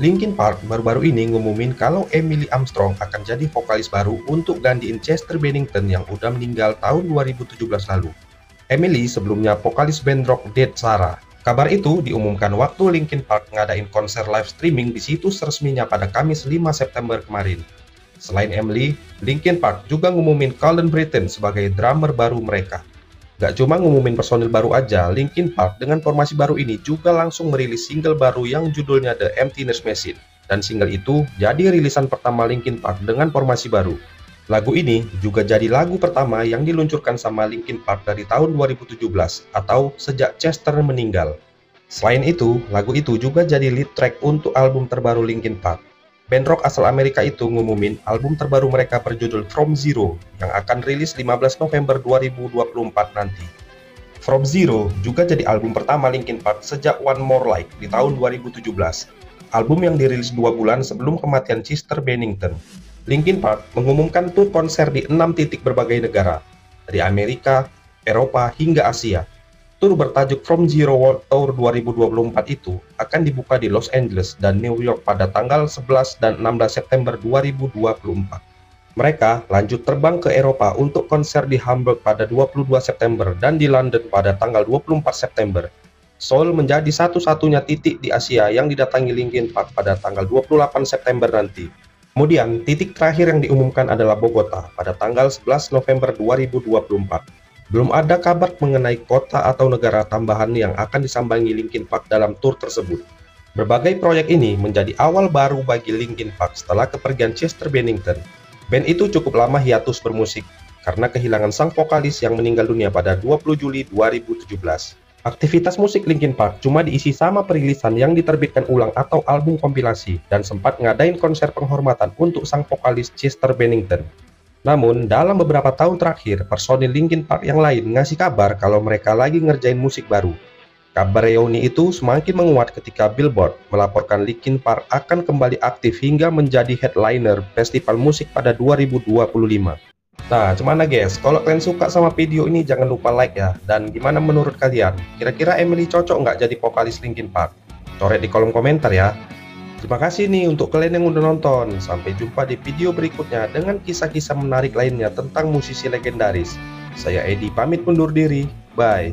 Linkin Park baru-baru ini ngumumin kalau Emily Armstrong akan jadi vokalis baru untuk gantiin Chester Bennington yang udah meninggal tahun 2017 lalu. Emily sebelumnya vokalis band rock Dead Sarah. Kabar itu diumumkan waktu Linkin Park ngadain konser live streaming di situs resminya pada Kamis 5 September kemarin. Selain Emily, Linkin Park juga ngumumin Colin Britton sebagai drummer baru mereka. Gak cuma ngumumin personil baru aja, Linkin Park dengan formasi baru ini juga langsung merilis single baru yang judulnya The Emptiness Machine. Dan single itu jadi rilisan pertama Linkin Park dengan formasi baru. Lagu ini juga jadi lagu pertama yang diluncurkan sama Linkin Park dari tahun 2017 atau sejak Chester meninggal. Selain itu, lagu itu juga jadi lead track untuk album terbaru Linkin Park. Band rock asal Amerika itu ngumumin album terbaru mereka berjudul From Zero yang akan rilis 15 November 2024 nanti. From Zero juga jadi album pertama Linkin Park sejak One More Life di tahun 2017. Album yang dirilis dua bulan sebelum kematian Chester Bennington. Linkin Park mengumumkan tur konser di enam titik berbagai negara, dari Amerika, Eropa, hingga Asia Tur bertajuk From Zero World Tour 2024 itu akan dibuka di Los Angeles dan New York pada tanggal 11 dan 16 September 2024. Mereka lanjut terbang ke Eropa untuk konser di Hamburg pada 22 September dan di London pada tanggal 24 September. Seoul menjadi satu-satunya titik di Asia yang didatangi Linkin Park pada tanggal 28 September nanti. Kemudian, titik terakhir yang diumumkan adalah Bogota pada tanggal 11 November 2024. Belum ada kabar mengenai kota atau negara tambahan yang akan disambangi Linkin Park dalam tur tersebut. Berbagai proyek ini menjadi awal baru bagi Linkin Park setelah kepergian Chester Bennington. Band itu cukup lama hiatus bermusik karena kehilangan sang vokalis yang meninggal dunia pada 20 Juli 2017. Aktivitas musik Linkin Park cuma diisi sama perilisan yang diterbitkan ulang atau album kompilasi dan sempat ngadain konser penghormatan untuk sang vokalis Chester Bennington. Namun, dalam beberapa tahun terakhir, personil Linkin Park yang lain ngasih kabar kalau mereka lagi ngerjain musik baru. Kabar reuni itu semakin menguat ketika Billboard melaporkan Linkin Park akan kembali aktif hingga menjadi headliner festival musik pada 2025. Nah, gimana guys? Kalau kalian suka sama video ini jangan lupa like ya. Dan gimana menurut kalian? Kira-kira Emily cocok nggak jadi vokalis Linkin Park? Coret di kolom komentar ya. Terima kasih nih untuk kalian yang udah nonton. Sampai jumpa di video berikutnya dengan kisah-kisah menarik lainnya tentang musisi legendaris. Saya Edi pamit undur diri. Bye.